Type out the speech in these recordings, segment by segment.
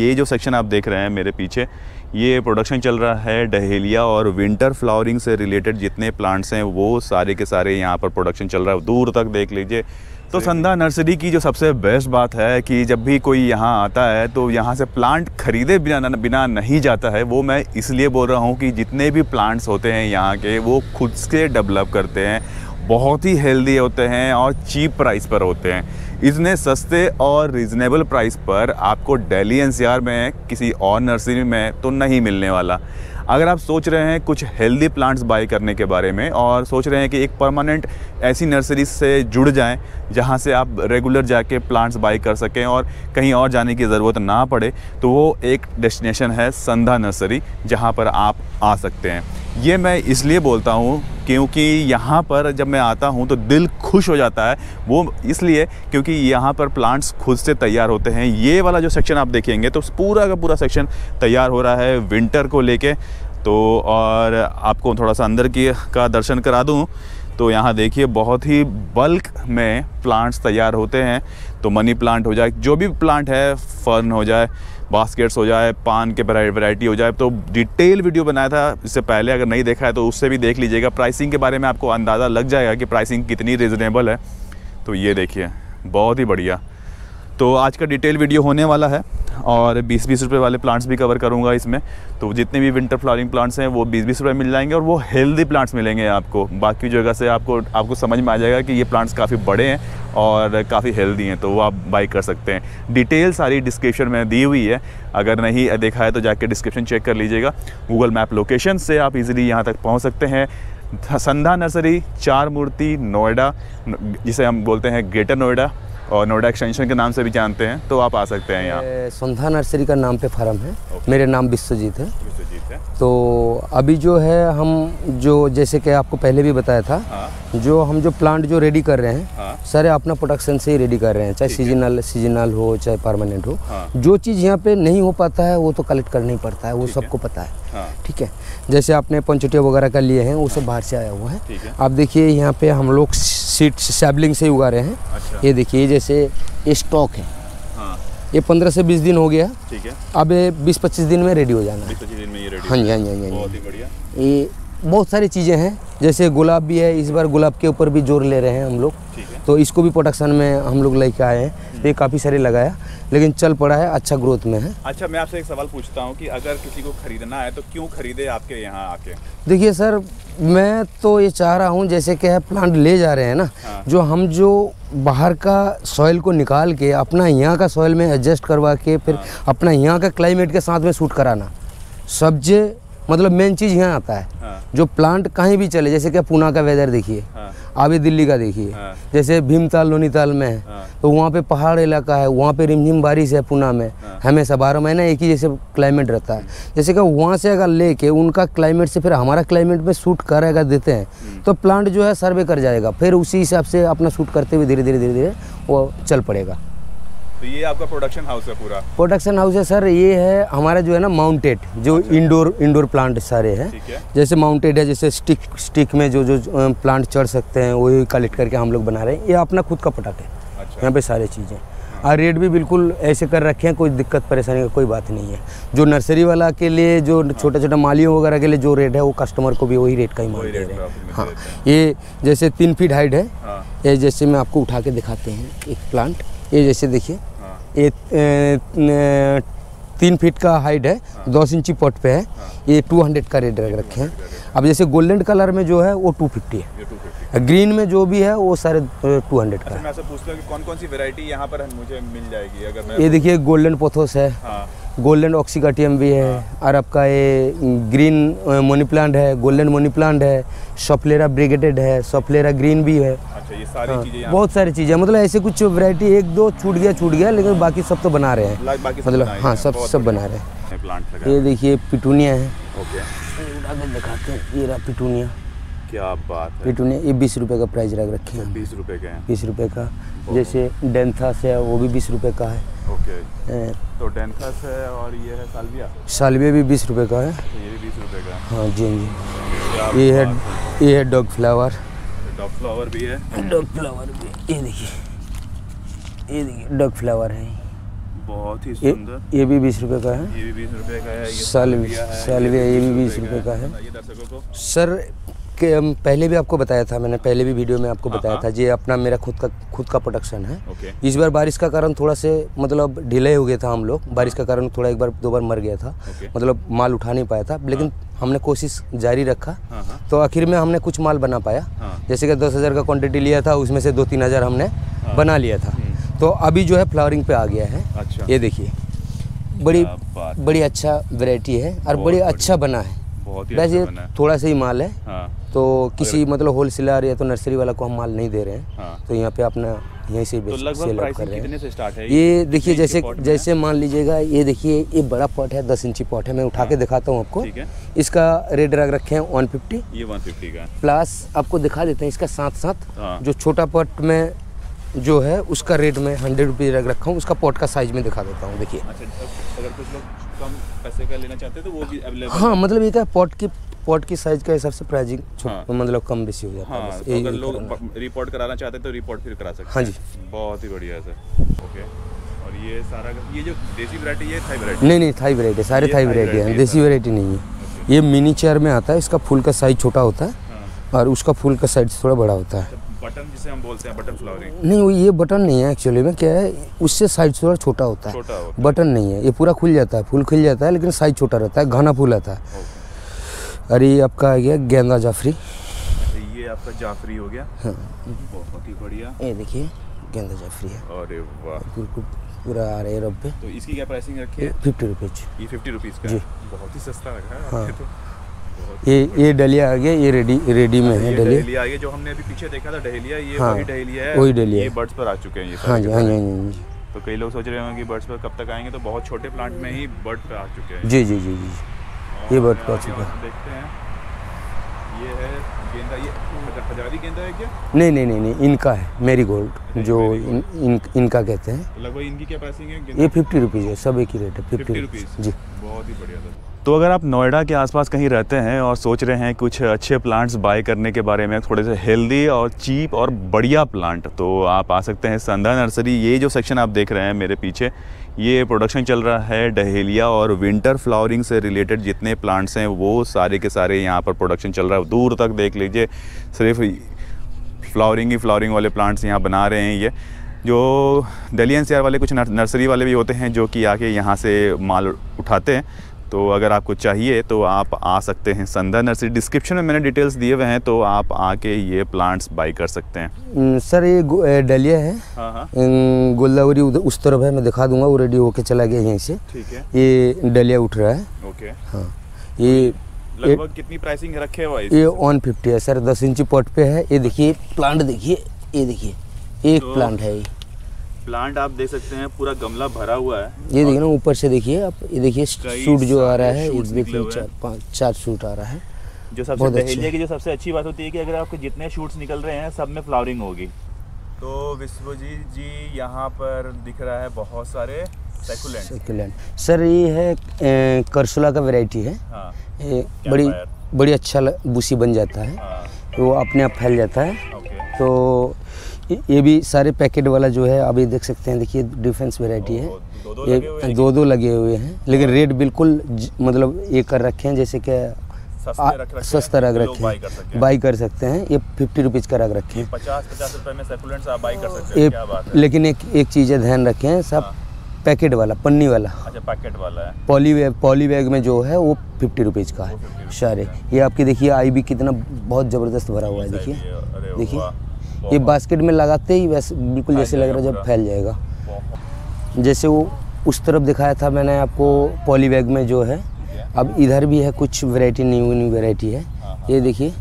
ये जो सेक्शन आप देख रहे हैं मेरे पीछे ये प्रोडक्शन चल रहा है डहेलिया और विंटर फ्लावरिंग से रिलेटेड जितने प्लांट्स हैं वो सारे के सारे यहाँ पर प्रोडक्शन चल रहा है। दूर तक देख लीजिए। तो संधा नर्सरी की जो सबसे बेस्ट बात है कि जब भी कोई यहाँ आता है तो यहाँ से प्लांट खरीदे बिना बिना नहीं जाता है वो मैं इसलिए बोल रहा हूँ कि जितने भी प्लांट्स होते हैं यहाँ के वो खुद से डेवलप करते हैं बहुत ही हेल्दी होते हैं और चीप प्राइस पर होते हैं। इतने सस्ते और रिजनेबल प्राइस पर आपको दिल्ली एनसीआर में, किसी और नर्सरी में तो नहीं मिलने वाला। अगर आप सोच रहे हैं कुछ हेल्दी प्लांट्स बाई करने के बारे में और सोच रहे हैं कि एक परमानेंट ऐसी नर्सरी से जुड़ जाएँ, जहाँ से आप रेगुलर जाके प्लांट्स बाई कर सकें और कहीं और जाने की ज़रूरत ना पड़े तो वो एक डेस्टिनेशन है संधा नर्सरी जहाँ पर आप आ सकते हैं। ये मैं इसलिए बोलता हूँ क्योंकि यहाँ पर जब मैं आता हूँ तो दिल खुश हो जाता है। वो इसलिए क्योंकि यहाँ पर प्लांट्स खुद से तैयार होते हैं। ये वाला जो सेक्शन आप देखेंगे तो पूरा का पूरा सेक्शन तैयार हो रहा है विंटर को लेके। तो और आपको थोड़ा सा अंदर की का दर्शन करा दूँ। तो यहाँ देखिए, बहुत ही बल्क में प्लांट्स तैयार होते हैं। तो मनी प्लांट हो जाए, जो भी प्लांट है फर्न हो जाए बास्केट्स हो जाए, पान के वैरायटी हो जाए तो डिटेल वीडियो बनाया था, इससे पहले अगर नहीं देखा है तो उससे भी देख लीजिएगा। प्राइसिंग के बारे में आपको अंदाज़ा लग जाएगा कि प्राइसिंग कितनी रिजनेबल है। तो ये देखिए, बहुत ही बढ़िया। तो आज का डिटेल वीडियो होने वाला है। और बीस बीस रुपये वाले प्लांट्स भी कवर करूँगा इसमें। तो जितने भी विंटर फ्लावरिंग प्लांट्स हैं, वो बीस बीस रुपये मिल जाएँगे और वो हेल्दी प्लांट्स मिलेंगे आपको। बाकी जगह से आपको आपको समझ में आ जाएगा कि ये प्लांट्स काफ़ी बड़े हैं और काफ़ी हेल्दी हैं तो वो आप बाई कर सकते हैं। डिटेल सारी डिस्क्रिप्शन में दी हुई है। अगर नहीं देखा है तो जाके डिस्क्रिप्शन चेक कर लीजिएगा। गूगल मैप लोकेशन से आप इजीली यहाँ तक पहुँच सकते हैं। संधा नर्सरी, चार मूर्ति, नोएडा, जिसे हम बोलते हैं ग्रेटर नोएडा। और नोएडा एक्सटेंशन के नाम से भी जानते हैं तो आप आ सकते हैं यहाँ। संधा नर्सरी का नाम पे फार्म है। मेरे नाम विश्वजीत है। विश्वजीत है। तो अभी जो है हम जो जैसे कि आपको पहले भी बताया था हाँ। जो हम जो प्लांट जो रेडी कर रहे हैं हाँ। सारे अपना प्रोडक्शन से ही रेडी कर रहे हैं चाहे सीजनल सीजनल हो चाहे परमानेंट हो। हाँ। जो चीज़ यहाँ पे नहीं हो पाता है वो तो कलेक्ट करना ही पड़ता है वो सबको पता है। हाँ। ठीक है? जैसे आपने पंचोटिया वगैरह का लिए हैं वो सब बाहर से आया हुआ है। ठीक है। आप देखिए यहाँ पे हम लोग सीड सैबलिंग से ही उगा रहे हैं। अच्छा। ये देखिए जैसे ये स्टॉक है। हाँ। ये पंद्रह से बीस दिन हो गया। ठीक है। अब ये बीस पच्चीस दिन में रेडी हो जाना है। दिन में ये रेडी हाँ जी हाँ जी हाँ जी, हाँ बहुत जी ही बढ़िया। ये बहुत सारी चीज़ें हैं। जैसे गुलाब भी है इस बार गुलाब के ऊपर भी ज़ोर ले रहे हैं हम लोग। ठीक तो इसको भी प्रोडक्शन में हम लोग लेके आए हैं। तो ये काफ़ी सारे लगाया लेकिन चल पड़ा है अच्छा ग्रोथ में है। अच्छा मैं आपसे एक सवाल पूछता हूँ कि अगर किसी को खरीदना है तो क्यों खरीदे आपके यहाँ आके? देखिए सर मैं तो ये चाह रहा हूँ जैसे कि है प्लांट ले जा रहे हैं ना हाँ। जो हम जो बाहर का सॉइल को निकाल के अपना यहाँ का सॉइल में एडजस्ट करवा के फिर अपना यहाँ का क्लाइमेट के साथ में सूट कराना। सब्जे मतलब मेन चीज़ यहाँ आता है। हाँ। जो प्लांट कहीं भी चले जैसे कि पूना का वेदर देखिए। हाँ। आगे दिल्ली का देखिए। हाँ। जैसे भीमताल लोनीताल में है हाँ। तो वहाँ पे पहाड़ इलाका है वहाँ पे रिमझिम बारिश है पूना में हमेशा बारह महीना एक ही जैसे क्लाइमेट रहता है। जैसे कि वहाँ से अगर लेके उनका क्लाइमेट से फिर हमारा क्लाइमेट में सूट करेगा देते हैं तो प्लांट जो है सर्वे कर जाएगा। फिर उसी हिसाब से अपना सूट करते हुए धीरे धीरे धीरे धीरे वो चल पड़ेगा। तो ये आपका प्रोडक्शन हाउस है पूरा? प्रोडक्शन हाउस है सर ये है हमारा जो है ना माउंटेड जो इंडोर इंडोर प्लांट सारे हैं। है। जैसे माउंटेड है जैसे स्टिक स्टिक में जो जो प्लांट चढ़ सकते हैं वही कलेक्ट करके हम लोग बना रहे हैं। ये अपना खुद का प्रोडक्ट है। अच्छा। यहाँ पे सारी चीज़ें। और रेट भी बिल्कुल ऐसे कर रखे हैं कोई दिक्कत परेशानी का कोई बात नहीं है। जो नर्सरी वाला के लिए जो छोटा छोटा मालियों वगैरह के लिए जो रेट है वो कस्टमर को भी वही रेट का ही मान दे रहे हैं। हाँ। ये जैसे तीन फीट हाइट है। हाँ। ये जैसे मैं आपको उठा के दिखाते हैं एक प्लांट ये जैसे देखिए हाँ ये तीन फीट का हाइट है दस इंची पॉट पे है। ये टू हंड्रेड का रेट रख रखे हैं। अब जैसे गोल्डन कलर में जो है वो टू फिफ्टी है। ग्रीन में जो भी है वो सारे टू हंड्रेड का अच्छा है। मैं पूछता हूँ कौन कौन सी वेरायटी यहाँ पर मुझे मिल जाएगी अगर मैं ये देखिए गोल्डन पोथोस है। हाँ। गोल्डन ऑक्सीकाटियम भी है और आपका ये ग्रीन मनी प्लांट है गोल्डन मनी प्लांट है सफलेरा ब्रिगेडेड है सफलेरा ग्रीन भी है। अच्छा ये सारी चीज़ें बहुत सारी चीज़ें मतलब ऐसे कुछ वैरायटी एक दो छूट गया छूट गया लेकिन बाकी सब तो बना रहे हैं। मतलब हाँ सब सब बना रहे हैं। प्लांट ये देखिए पिटूनिया है। दिखाते हैं। ये रहा पिटूनिया। क्या बात है। पिटूनिया ये बीस रुपए का प्राइस रख रखे हैं। बीस रुपए के हैं। बीस रुपए का। जैसे डेंथास है वो भी बीस रुपए का है। ओके। तो डेंथस है और ये है सालविया सालवे भी बीस रुपए का है। तो ये भी बीस रुपए का है। हाँ जी जी। ये है ये है डॉग फ्लावर। डॉग फ्लावर भी है। डॉग फ्लावर भी ये देखिए ये देखिए डॉग फ्लावर है। बहुत ही सुंदर। ये भी बीस रुपए का है। ये भी बीस रुपए का है। सालविया सालविया ये भी बीस रुपए का है। सर के हम पहले भी आपको बताया था मैंने पहले भी वीडियो में आपको हाँ, बताया हाँ। था ये अपना मेरा खुद का खुद का प्रोडक्शन है। ओके। इस बार बारिश का कारण थोड़ा से मतलब डिले हो गया था हम लोग। बारिश का कारण थोड़ा एक बार दो बार मर गया था। ओके। मतलब माल उठा नहीं पाया था लेकिन हमने कोशिश जारी रखा। हाँ हाँ। तो आखिर में हमने कुछ माल बना पाया। हाँ। जैसे कि दस हज़ार का क्वान्टिटी लिया था उसमें से दो तीन हज़ार हमने हाँ। बना लिया था। हम्म। तो अभी जो है फ्लावरिंग पे आ गया है। अच्छा। ये देखिए। बड़ी है। बड़ी अच्छा वैरायटी है और बड़ी अच्छा बना है। बहुत ही अच्छा है। थोड़ा सा ही माल है। हाँ। तो किसी मतलब होलसेलर या तो नर्सरी वाला को हम माल नहीं दे रहे हैं। हाँ। तो यहाँ पे अपना यहीं से तो बेच लगभग कर रहे हैं। से स्टार्ट है? ये देखिए जैसे जैसे मान लीजिएगा ये देखिए ये बड़ा पॉट है दस इंची पॉट है मैं उठा के दिखाता हूँ आपको। इसका रेट रख रखे हैं वन फिफ्टी है? ये 150 का। प्लस आपको दिखा देते हैं इसका साथ साथ हाँ। जो छोटा पॉट में जो है उसका रेट में हंड्रेड रुपीज़ रख रखा हूँ उसका पॉट का साइज़ में दिखा देता हूँ देखिए। अच्छा अगर कुछ लोग कम पैसे का लेना चाहते हैं तो वो भी अवेलेबल हाँ मतलब ये क्या पॉट की पॉट की साइज़ के हिसाब से प्राइसिंग हाँ। मतलब कम बेसी हो जाता है हाँ बस तो अगर लोग है। रिपोर्ट कराना चाहते हैं तो रिपोर्ट फिर करा सकते हाँ। जी। बहुत ही बढ़िया सर ओके और ये सारा ये जो देसी वैरायटी ये थाई वैरायटी नहीं नहीं थाई वैरायटी सारे थाई वैरायटी है है देसी। वैरायटी नहीं है। ये मिनी चेयर में आता है इसका फूल का साइज़ छोटा होता है हाँ। और उसका फूल का साइज़ थोड़ा बड़ा होता है। बटन जिसे हम बोलते हैं बटन फ्लावरिंग नहीं वो ये बटन नहीं है एक्चुअली में क्या है उससे साइज़ थोड़ा छोटा होता है। छोटा बटन नहीं है ये पूरा खुल जाता है फूल खुल जाता है लेकिन साइज़ छोटा रहता है घना फूल आता है। है और ये आपका आ गया गेंदा जाफरी। ये आपका जाफरी हो गया। हाँ। बहुत ही बढ़िया। ये देखिए गेंदा जाफरी है। अरे वाह। बिल्कुल पूरा आ रहा है रब पे। तो इसकी क्या प्राइसिंग रखी है? फिफ्टी रुपीज़ ये फिफ्टी रुपीज़ का जी। बहुत ही सस्ता लग रहा है हाँ। तो। ये ये डलिया आ गया ये रेडी रेडी में है ये डलिया। डहेलिया आगे जो हमने अभी पीछे देखा था डहेलिया ये हाँ, वही डहेलिया है। वही डहेलिया ये बर्ड्स पर आ चुके हैं ये हाँ जी के हाँ जी हाँ जी हाँ तो कई लोग सोच रहे होंगे कि बर्ड्स पर कब तक आएँगे तो बहुत छोटे प्लांट में ही बर्ड पर आ चुके हैं। जी जी जी जी। ये बर्ड का पे चुका देखते हैं। ये है गेंदा ये हजा- हजारी गेंदा है क्या? नहीं नहीं नहीं नहीं इनका है मेरी गोल्ड जो इन, इन इनका कहते हैं। तो लगभग इनकी क्या प्राइसिंग है? ये फिफ्टी रुपीज़ है सब एक ही रेट है फिफ्टी रुपीज़ जी। बहुत ही बढ़िया था तो अगर आप नोएडा के आसपास कहीं रहते हैं और सोच रहे हैं कुछ अच्छे प्लांट्स बाय करने के बारे में, थोड़े से हेल्दी और चीप और बढ़िया प्लांट तो आप आ सकते हैं संधा नर्सरी ये जो सेक्शन आप देख रहे हैं मेरे पीछे, ये प्रोडक्शन चल रहा है डहेलिया और विंटर फ्लावरिंग से रिलेटेड जितने प्लांट्स हैं, वो सारे के सारे यहाँ पर प्रोडक्शन चल रहा है। दूर तक देख लीजिए, सिर्फ़ फ्लावरिंग ही फ्लावरिंग वाले प्लांट्स यहाँ बना रहे हैं ये। जो दिल्ली एनसीआर वाले कुछ नर्सरी वाले भी होते हैं, जो कि आके यहाँ से माल उठाते हैं तो अगर आपको चाहिए तो आप आ सकते हैं संधा नर्सरी। डिस्क्रिप्शन में मैंने डिटेल्स दिए हुए हैं तो आप आके ये प्लांट्स बाई कर सकते हैं। सर ये डलिया है। हाँ हाँ। गोल्दावरी उस तरफ़ है मैं दिखा दूँगा वो रेडी होके चला गया यहीं से। ठीक है। ये डलिया उठ रहा है। ओके। हाँ। ये लगभग कितनी प्राइसिंग रखे हुआ ये वन फिफ्टी है सर दस इंची पॉट पे है। ये देखिए प्लांट देखिए ये देखिए एक तो- प्लांट है ये। प्लांट आप देख सकते हैं पूरा गमला भरा हुआ है। ये देखिए ना ऊपर से देखिए आप ये देखिए सूट जो आ रहा है एक देखिए चार पाँच चार सूट आ रहा है। जो सबसे बहुत डहेलिया की जो सबसे अच्छी बात होती है कि अगर आपके जितने शूट्स निकल रहे हैं सब में फ्लावरिंग होगी। तो विश्वजीत जी यहाँ पर दिख रहा है बहुत सारे सेकुलेंट सक्यूलेंट सर ये है ए, करसुला का वैरायटी है। हाँ। ये बड़ी बड़ी अच्छा बूसी बन जाता है। हाँ। वो अपने आप फैल जाता है। तो ये- भी सारे पैकेट वाला जो है अभी देख सकते हैं देखिए डिफेंस वेराइटी है। दो दो ये दो दो लगे हुए हैं लेकिन रेट बिल्कुल मतलब ये कर रखे हैं जैसे कि सस्ते रख रखे हैं। हैं। बाई कर सकते हैं ये फिफ्टी रुपीज़ का रख रखे हैं। पचास पचास रुपए में सेकुलेंट्स आप बाई कर सकते हैं क्या बात है। लेकिन एक एक चीज़ है ध्यान रखें सब हाँ। पैकेट वाला पन्नी वाला। अच्छा पैकेट वाला है। पॉली बैग पॉली बैग में जो है वो फिफ्टी रुपीज़ का है सारे। ये आपकी देखिए आई भी कितना बहुत ज़बरदस्त भरा हुआ है देखिए। देखिए। ये बास्केट में लगाते ही वैसे बिल्कुल जैसे लग रहा है जब फैल जाएगा। जैसे वो उस तरफ़ दिखाया था मैंने आपको पॉली बैग में जो है। अब इधर भी है कुछ वैरायटी न्यू न्यू वैरायटी है। हाँ, हाँ। ये देखिए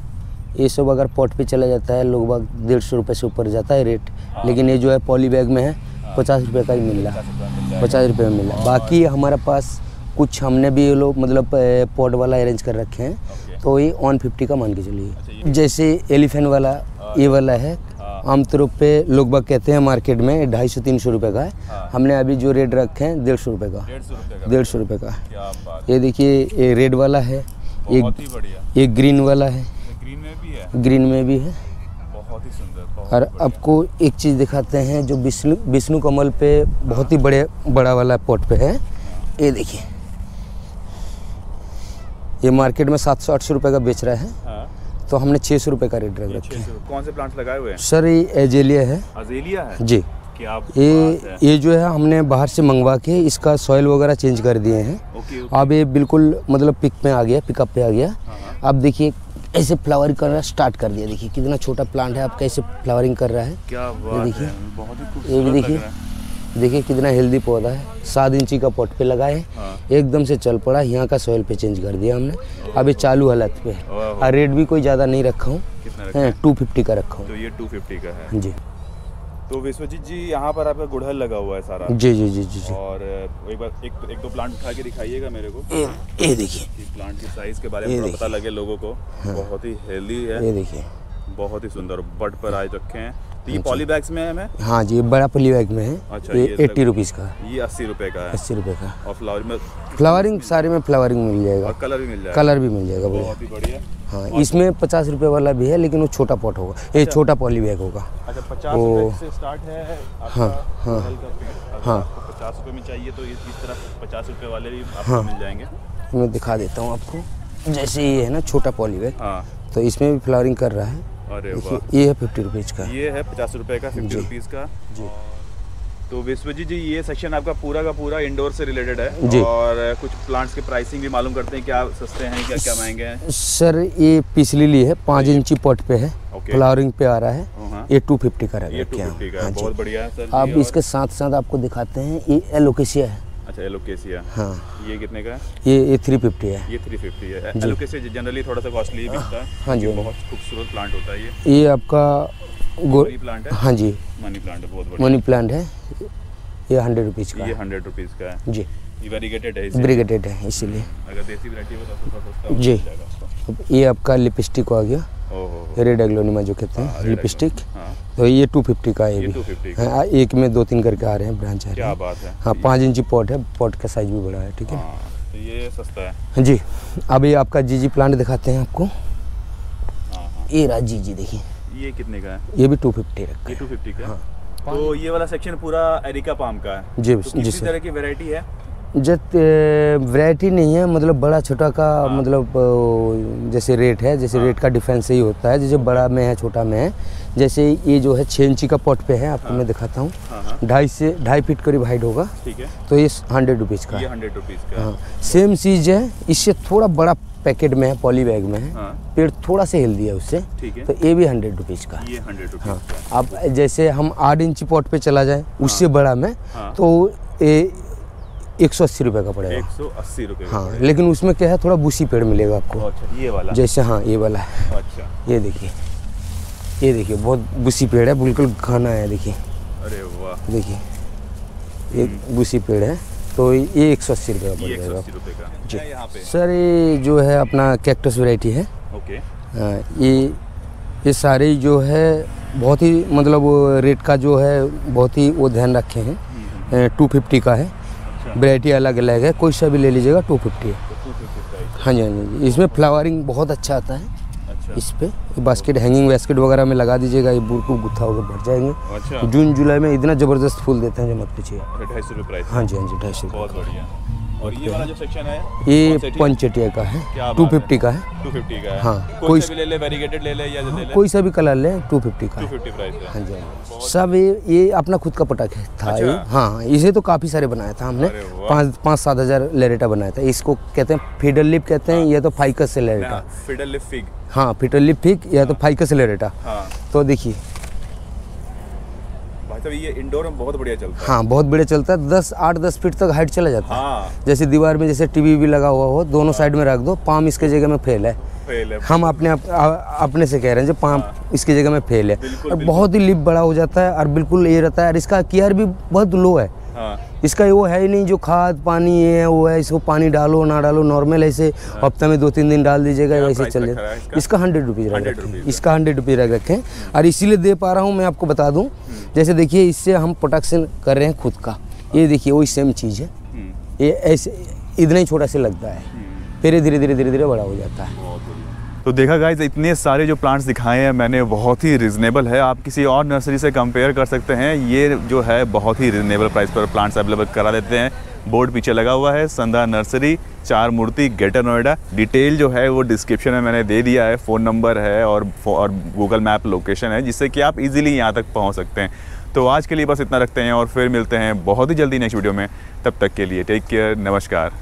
ये सब अगर पॉट पे चला जाता है लोग बाग डेढ़ सौ रुपये से ऊपर जाता है रेट हाँ। लेकिन ये जो है पॉली बैग में है पचास रुपये का ही मिल। रहा है पचास रुपये में मिल। रहा है बाकी हमारे पास कुछ हमने भी ये लोग मतलब पॉट वाला अरेंज कर रखे हैं। तो ये वन फिफ्टी का मान के अच्छा, चलिए जैसे एलिफेंट वाला ये वाला है आमतौर पे लोग बाग कहते हैं मार्केट में ढाई सौ तीन सौ रुपये का है। हाँ। हमने अभी जो रेट रखे हैं डेढ़ सौ रुपये का। डेढ़ सौ रुपए का। रुपये का ये देखिए ये रेड वाला है एक एक ग्रीन वाला है। ग्रीन में भी है? ग्रीन में भी है। बहुत ही सुंदर और आपको एक चीज़ दिखाते हैं जो विष्णु विष्णु कमल पे बहुत ही बड़े बड़ा वाला पॉट पे है। ये देखिए। ये मार्केट में सात सौ आठ सौ रुपये का बेच रहा है। हाँ। तो हमने छः सौ रुपये का रेट रख रखे हैं। कौन से प्लांट्स लगाए हुए हैं? सर ये एजेलिया है। अजेलिया है? जी। क्या ये ये जो है हमने बाहर से मंगवा के इसका सॉइल वगैरह चेंज कर दिए हैं। अब ये बिल्कुल मतलब पिक में आ गया पिकअप पे आ गया। हाँ, हाँ। अब देखिए ऐसे फ्लावरिंग करना स्टार्ट कर दिया। देखिए कितना छोटा प्लांट है आप कैसे फ्लावरिंग कर रहा है। क्या बात देखिए। है बहुत ही ये भी देखिए। देखिए कितना हेल्दी पौधा है। सात इंची का पॉट पे लगा है। हाँ। एकदम से चल पड़ा यहाँ का सॉइल पे चेंज कर दिया हमने। अभी चालू हालत पे है। और रेट भी कोई ज़्यादा नहीं रखा हूँ। है? टू फिफ्टी का रखा हूँ। तो ये 250 का है। जी। तो विश्वजीत जी यहाँ पर आपका गुड़हल लगा हुआ है सारा। जी जी जी जी जी। और एक बार एक एक दो प्लांट उठा के दिखाइएगा मेरे को। ये ये देखिए। प्लांट की साइज़ के बारे में। पता लगे लोगों को। बहुत ही हेल्दी है। ये देखिए। बहुत ही सुंदर। बट पर आज रखे हैं। तो ये पॉली बैग्स में है हाँ जी बड़ा पली बैग में है। अच्छा, ये ये एट्टी रुपीज़ का ये अस्सी रुपए का है। अस्सी रुपये का। और फ्लावर में फ्लावरिंग सारे में फ्लावरिंग मिल जाएगा। और कलर भी मिल जाएगा। कलर भी मिल जाएगा बढ़िया। बहुत ही बढ़िया। हाँ इसमें पचास रुपये वाला भी है लेकिन वो छोटा पॉट होगा। ये छोटा पॉली बैग होगा। अच्छा पचास रुपए से स्टार्ट है हाँ, हाँ। हाँ। पचास रुपए में चाहिए तो इस तरह पचास रुपए वाले भी हाँ। मिल जाएँगे। मैं दिखा देता हूँ आपको। जैसे ये है ना छोटा पॉली बैग हाँ। तो इसमें भी फ्लावरिंग कर रहा है। अरे वाह। ये है फिफ्टी रुपीज़ का। ये है पचास रुपए का फिफ्टी रुपीज़ का। जी। तो विश्वजीत जी ये सेक्शन आपका पूरा का पूरा इंडोर से रिलेटेड है। जी। और कुछ प्लांट्स के प्राइसिंग भी मालूम करते हैं क्या सस्ते हैं क्या क्या महँगे हैं? सर ये पीस लिली है पाँच इंची पॉट पे है। फ्लावरिंग पे आ रहा है। हाँ। ये टू फिफ्टी का रख ये टू फिफ्टी हैं का हाँ। है बहुत बढ़िया है सर और- इसके साथ साथ आपको दिखाते हैं ये एलोकेसिया है। अच्छा एलोकेसिया हाँ ये कितने का है? ये ये थ्री फिफ्टी है। ये 350 है। एलोकेसिया जनरली थोड़ा सा कॉस्टली बिकता है। हाँ जी, ये हाँ जी। बहुत खूबसूरत प्लांट होता है ये। ये आपका मनी प्लांट है? हाँ जी। मनी प्लांट है बहुत मनी प्लांट है। ये हंड्रेड रुपीज़ का ये हंड्रेड रुपीज़ का है। जी। वेरीगेटेड है ब्रिगेडेड है इसीलिए। अगर देसी वैरायटी हो तो सस्ता जी। ये आपका लिपस्टिक आ गया। ओहो। रेड एग्लोनिमा जो कहते हाँ, हैं लिपस्टिक हाँ। तो ये टू फिफ्टी का है ये भी 250 हाँ एक में दो तीन करके आ रहे हैं ब्रांच आ रहे क्या हैं। बात है। हाँ पाँच इंची पॉट है पॉट का साइज़ भी बड़ा है ठीक है? हाँ तो ये सस्ता है। हाँ जी अब ये आपका जी जी प्लांट दिखाते हैं आपको। हाँ ये रहा जी जी देखिए। ये कितने का है? ये भी टू फिफ्टी रखा ये है। 250 का हाँ। तो ये वाला सेक्शन पूरा एरिका पाम का है। जी तो किसी तरह की वैरायटी है? जब वैरायटी नहीं है मतलब बड़ा छोटा का मतलब जैसे रेट है जैसे रेट का डिफरेंस यही होता है जैसे बड़ा में है छोटा में है। जैसे ये जो है छः इंची का पॉट पे है आपको मैं दिखाता हूँ। हाँ हाँ। ढाई से ढाई फीट करीब हाइट होगा। ठीक है। तो ये हंड्रेड रुपीज़ का हंड्रेड रुपीज़ का हाँ। सेम चीज़ है इससे थोड़ा बड़ा पैकेट में है पॉली बैग में है। हाँ। पेड़ थोड़ा सा हेल्दी है उससे। है। तो ये भी हंड्रेड रुपीज़ का ये हाँ। अब जैसे हम आठ इंची पॉट पे चला जाए उससे बड़ा में हाँ। तो ये एक सौ अस्सी रुपये का पड़ेगा। एक सौ अस्सी रुपये हाँ लेकिन उसमें क्या है थोड़ा बूसी पेड़ मिलेगा आपको। अच्छा ये वाला। जैसे हाँ ये वाला है। अच्छा। ये देखिए ये देखिए बहुत बूसी पेड़ है बिल्कुल घना है देखिए। अरे वाह। देखिए ये बूसी पेड़ है तो ये एक सौ अस्सी रुपये का पड़ ये एक सौ जाएगा अस्सी रुपये का। जी। सर ये जो है अपना कैक्टस वेराइटी है। ओके। हाँ, ये ये सारे जो है बहुत ही मतलब रेट का जो है बहुत ही वो ध्यान रखे हैं। टू फिफ्टी का है। वैरायटी अलग अलग है। कोई सा भी ले लीजिएगा टू फिफ्टी है। 250 प्राइस हाँ जी हाँ जी। इसमें फ्लावरिंग बहुत अच्छा आता है। अच्छा। इस पे बास्केट हैंगिंग बास्केट वगैरह में लगा दीजिएगा ये बुरकू गुत्था होकर बढ़ जाएँगे। अच्छा। जून जुलाई में इतना ज़बरदस्त फूल देते हैं जो मत पूछिए। ढाई सौ हाँ जी हाँ जी ढाई सौ बहुत बढ़िया। और ये वाला जो सेक्शन है ये है? पंचटिया का है टू फिफ्टी का है। टू फिफ्टी का है। हाँ, कोई सा भी ले ले वेरीगेटेड ले ले या ले ले। कोई सा भी कलर ले टू फिफ्टी का टू फिफ्टी प्राइस हाँ। जी हाँ सब ये ये अपना खुद का पटक है था अच्छा। ये। हाँ इसे तो काफ़ी सारे बनाया था हमने। पाँच पाँच सात हज़ार लेरेटा बनाया था। इसको कहते हैं फीडर लिप कहते हैं या तो फाइकस से लेरेटा फिडल लिप फिग हाँ फीडर लिप फिक या तो फाइकस लेरेटा हाँ। तो देखिए साहब ये इंडोर में बहुत बढ़िया चलता है। हाँ बहुत बढ़िया चलता है। दस आठ दस फीट तक हाइट चला जाता है। हाँ। जैसे दीवार में जैसे टीवी भी लगा हुआ हो दोनों साइड में रख दो पाम इसके जगह में फेल है। फेल है हम अपने आ, अपने से कह रहे हैं जो पाम इसकी जगह में फेल है। और बहुत ही लिप बड़ा हो जाता है और बिल्कुल ये रहता है। और इसका केयर भी बहुत लो है। हाँ। इसका वो है ही नहीं जो खाद पानी ये है वो है इसको पानी डालो ना डालो नॉर्मल ऐसे हफ़्ते में दो तीन दिन डाल दीजिएगा वैसे चल जाए इसका? हंड्रेड रुपीज़ रख 100 रखे। हैं इसका हंड्रेड रुपीज़ रख रखें। और इसीलिए दे पा रहा हूँ मैं आपको बता दूँ। जैसे देखिए इससे हम प्रोटेक्शन कर रहे हैं खुद का। ये देखिए वही सेम चीज़ है। हम्म, ये ऐसे इतना ही छोटा से लगता है। हम्म, फिर धीरे धीरे धीरे धीरे बड़ा हो जाता है। तो देखा गाइज़ इतने सारे जो प्लांट्स दिखाए हैं, मैंने बहुत ही रिजनेबल है। आप किसी और नर्सरी से कंपेयर कर सकते हैं। ये जो है, बहुत ही रिजनेबल प्राइस पर प्लांट्स अवेलेबल करा देते हैं। बोर्ड पीछे लगा हुआ है संधा नर्सरी चार मूर्ति ग्रेटर नोएडा डिटेल जो है, वो डिस्क्रिप्शन में मैंने दे दिया है। फ़ोन नंबर है और और गूगल मैप लोकेशन है, जिससे कि आप इजीली यहाँ तक पहुँच सकते हैं। तो आज के लिए बस इतना रखते हैं और फिर मिलते हैं बहुत ही जल्दी नेक्स्ट वीडियो में। तब तक के लिए टेक केयर नमस्कार।